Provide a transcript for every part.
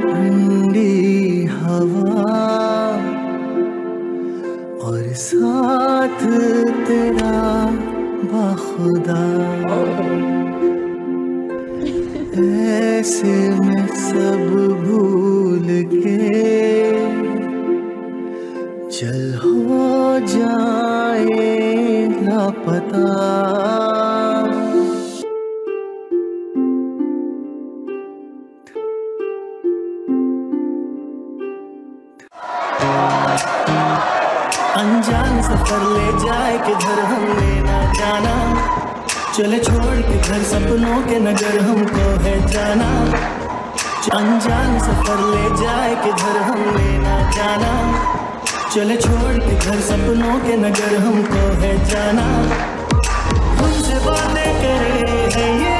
ठंडी हवा। और तेरा ऐसे में सब भूल के चल जाए लापता। अनजान सफ़र ले जाए किधर हम लेना जाना। चले छोड़ के घर सपनों के नगर हमको है जाना। अनजान सफ़र ले जाए किधर हम लेना जाना। चले छोड़ के घर सपनों के नगर हमको है जाना। हमसे बातें करे है ये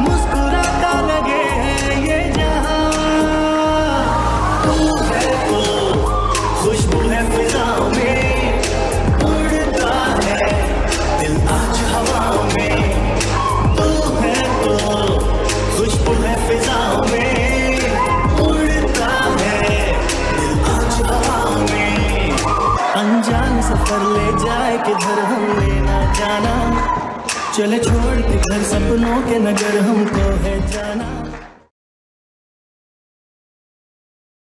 मुस्कुराता लगे है ये जहाँ। है अनजान सफ़र ले जाए ना जाना। चले छोड़ के घर सपनों के नगर हमको है जाना।